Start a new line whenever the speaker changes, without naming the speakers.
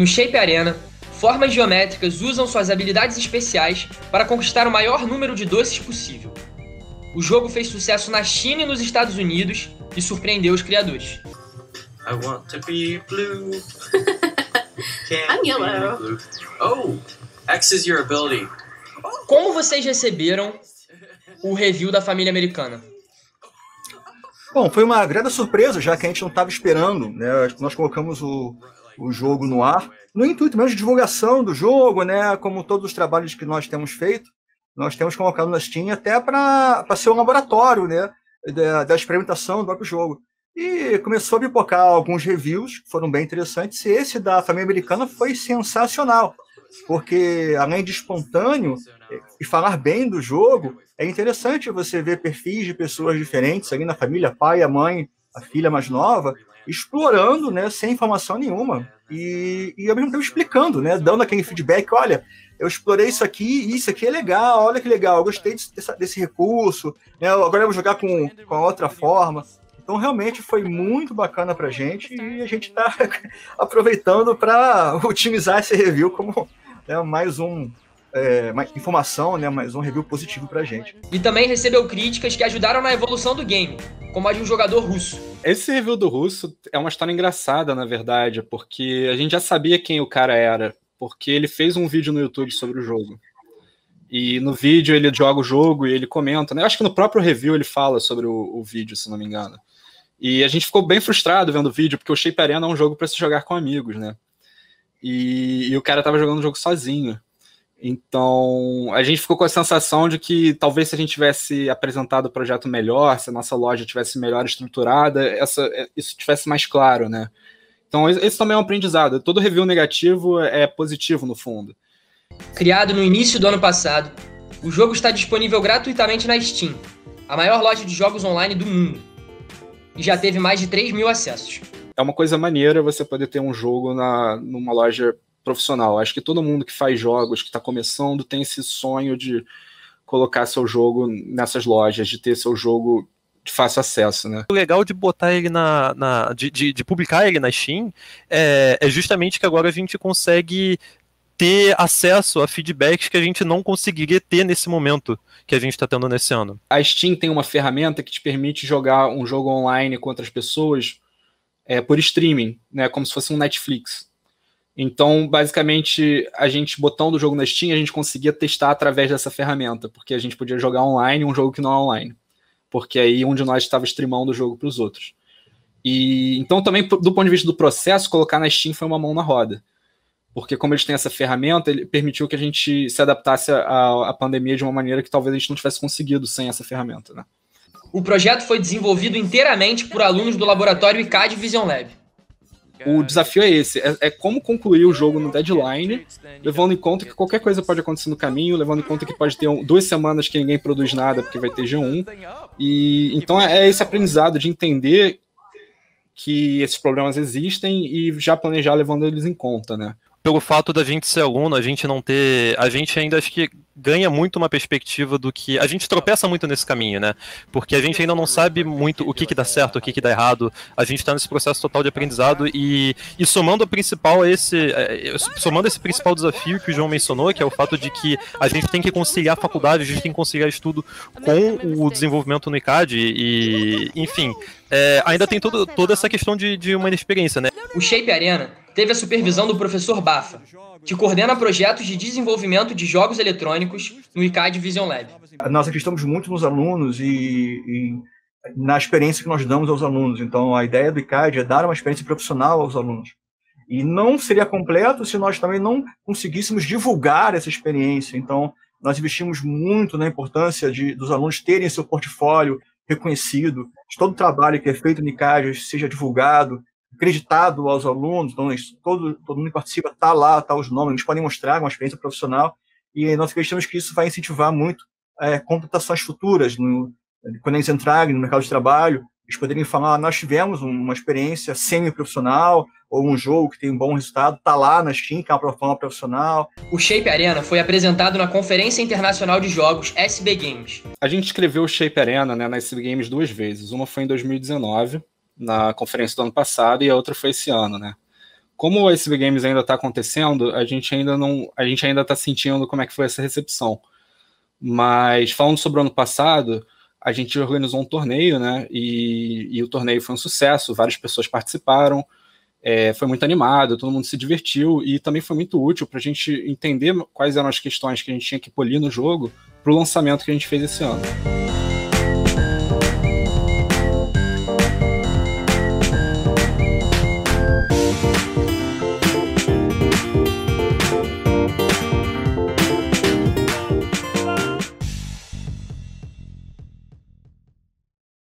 No Shape Arena, formas geométricas usam suas habilidades especiais para conquistar o maior número de doces possível. O jogo fez sucesso na China e nos Estados Unidos e surpreendeu os criadores.
I want to be blue.
I'm yellow.
Blue. Oh, X is your ability.
Como vocês receberam o review da família americana?
Bom, foi uma grande surpresa, já que a gente não estava esperando. Né? Nós colocamos o, o jogo no ar, no intuito mesmo de divulgação do jogo, né? Como todos os trabalhos que nós temos feito, nós temos colocado na Steam até para ser um laboratório, né? Da, da, experimentação do próprio jogo. E começou a pipocar alguns reviews que foram bem interessantes. E esse da família americana foi sensacional, porque além de espontâneo e falar bem do jogo, é interessante você ver perfis de pessoas diferentes ali na família, pai, a mãe, a filha mais nova, explorando, né, sem informação nenhuma. E, e ao mesmo tempo explicando, né, dando aquele feedback, olha, eu explorei isso aqui, isso aqui é legal, olha que legal, eu gostei desse, desse recurso, né, agora eu vou jogar com, com outra forma. Então, realmente foi muito bacana para gente e a gente está aproveitando para otimizar esse review como né, mais um é, mais informação, né, mais um review positivo para a gente.
E também recebeu críticas que ajudaram na evolução do game, como a de um jogador russo.
Esse review do russo é uma história engraçada, na verdade, porque a gente já sabia quem o cara era, porque ele fez um vídeo no YouTube sobre o jogo. E no vídeo ele joga o jogo e ele comenta, né? Eu acho que no próprio review ele fala sobre o, o vídeo, se não me engano. E a gente ficou bem frustrado vendo o vídeo, porque o Shape Arena é um jogo para se jogar com amigos, né? E, e o cara tava jogando o jogo sozinho. Então, a gente ficou com a sensação de que talvez se a gente tivesse apresentado o projeto melhor, se a nossa loja tivesse melhor estruturada, essa, isso tivesse mais claro, né? Então, esse também é um aprendizado. Todo review negativo é positivo, no fundo.
Criado no início do ano passado, o jogo está disponível gratuitamente na Steam, a maior loja de jogos online do mundo, e já teve mais de 3 mil acessos.
É uma coisa maneira você poder ter um jogo na, numa loja profissional. Acho que todo mundo que faz jogos, que está começando, tem esse sonho de colocar seu jogo nessas lojas, de ter seu jogo de fácil acesso, né?
O legal de botar ele na. na de, de, de, publicar ele na Steam é, é justamente que agora a gente consegue ter acesso a feedbacks que a gente não conseguiria ter nesse momento que a gente está tendo nesse ano.
A Steam tem uma ferramenta que te permite jogar um jogo online com outras pessoas é, por streaming, né? Como se fosse um Netflix. Então, basicamente, a gente botando o jogo na Steam, a gente conseguia testar através dessa ferramenta, porque a gente podia jogar online um jogo que não é online. Porque aí um de nós estava streamando o jogo para os outros. E então também do ponto de vista do processo, colocar na Steam foi uma mão na roda. Porque como eles têm essa ferramenta, ele permitiu que a gente se adaptasse à, à pandemia de uma maneira que talvez a gente não tivesse conseguido sem essa ferramenta, né?
O projeto foi desenvolvido inteiramente por alunos do laboratório ICAD Vision Lab.
O desafio é esse, é, é, como concluir o jogo no deadline, levando em conta que qualquer coisa pode acontecer no caminho, levando em conta que pode ter um, duas semanas que ninguém produz nada porque vai ter G1. E então é, é esse aprendizado de entender que esses problemas existem e já planejar levando eles em conta, né?
Pelo fato da gente ser aluno, a gente não ter. A gente ainda acho que ganha muito uma perspectiva do que. A gente tropeça muito nesse caminho, né? Porque a gente ainda não sabe muito o que, que dá certo, o que, que dá errado. A gente está nesse processo total de aprendizado e, e somando a principal esse. É, somando esse principal desafio que o João mencionou, que é o fato de que a gente tem que conciliar a faculdade, a gente tem que conciliar estudo com o desenvolvimento no ICAD e, enfim, é, ainda tem todo, toda essa questão de, de uma inexperiência, né?
O Shape Arena teve a supervisão do professor Bafa, que coordena projetos de desenvolvimento de jogos eletrônicos no ICAD Vision Lab.
Nós acreditamos muito nos alunos e, e, na experiência que nós damos aos alunos. Então, a ideia do ICAD é dar uma experiência profissional aos alunos. E não seria completo se nós também não conseguíssemos divulgar essa experiência. Então, nós investimos muito na importância de, dos alunos terem seu portfólio reconhecido, de todo o trabalho que é feito no ICAD seja divulgado, acreditado aos alunos, então todo, todo mundo que participa está lá, está os nomes, eles podem mostrar uma experiência profissional, e nós acreditamos que isso vai incentivar muito é, contratações futuras, no, quando eles entrarem no mercado de trabalho, eles poderiam falar: ah, nós tivemos uma experiência semi-profissional, ou um jogo que tem um bom resultado, tá lá na Steam, que é uma forma profissional.
O Shape Arena foi apresentado na Conferência Internacional de Jogos SB Games.
A gente escreveu o Shape Arena né, na SB Games duas vezes. Uma foi em 2019, na conferência do ano passado, e a outra foi esse ano, né? Como o SB Games ainda está acontecendo, a gente ainda não, a gente ainda está sentindo como é que foi essa recepção. Mas falando sobre o ano passado, a gente organizou um torneio, né? E, e o torneio foi um sucesso, várias pessoas participaram, é, foi muito animado, todo mundo se divertiu e também foi muito útil para a gente entender quais eram as questões que a gente tinha que polir no jogo para o lançamento que a gente fez esse ano.